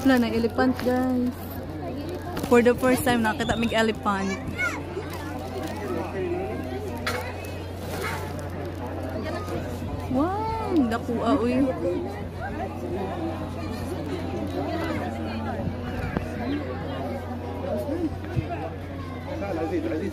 Wala na elephant, guys. For the first time, nakita mig elephant. Wow! Nakuha, uy. Aziz, Aziz.